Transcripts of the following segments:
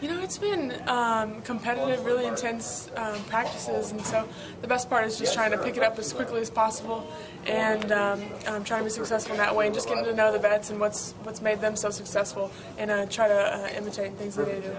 You know, it's been um, competitive, really intense um, practices, and so the best part is just trying to pick it up as quickly as possible and um, um, trying to be successful in that way, and just getting to know the vets and what's what's made them so successful, and uh, try to uh, imitate things that they do.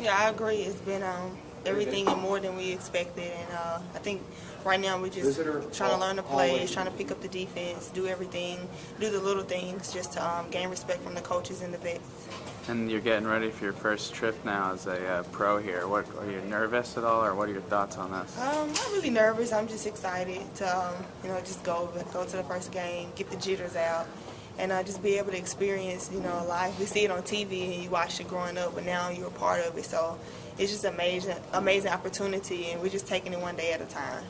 Yeah, I agree. It's been um, everything and more than we expected, and uh, I think right now we're just trying to learn the plays, trying to pick up the defense, do everything, do the little things, just to um, gain respect from the coaches and the vets. And you're getting ready for your first trip now as a uh, pro here. What are you nervous at all, or what are your thoughts on this? Um, I'm not really nervous. I'm just excited to, um, you know, just go go to the first game, get the jitters out, and uh, just be able to experience, you know, life. We see it on TV and you watch it growing up, but now you're a part of it. So it's just amazing, amazing opportunity, and we're just taking it one day at a time.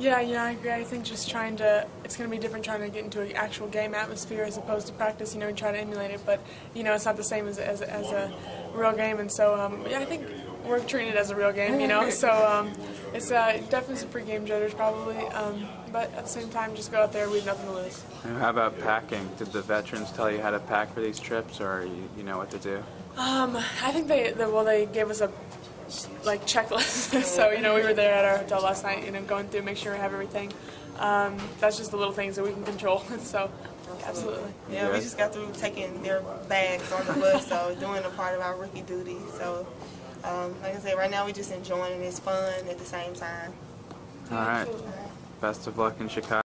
Yeah, yeah, I agree. I think just trying to, it's going to be different trying to get into an actual game atmosphere as opposed to practice, you know, and try to emulate it. But, you know, it's not the same as, as, as a real game. And so, um, yeah, I think we're treating it as a real game, you know. So um, it's uh, definitely some pregame jitters probably. Um, but at the same time, just go out there, we have nothing to lose. And how about packing? Did the veterans tell you how to pack for these trips, or you, you know what to do? Um, I think they, they, well, they gave us a like checklist. so you know, we were there at our hotel last night, you know, going through, make sure we have everything. Um, that's just the little things that we can control. so, absolutely. Yeah, we just got through taking their bags on the bus, so doing a part of our rookie duty. So, um, like I said, right now we're just enjoying it. It's fun at the same time. All right. Best of luck in Chicago.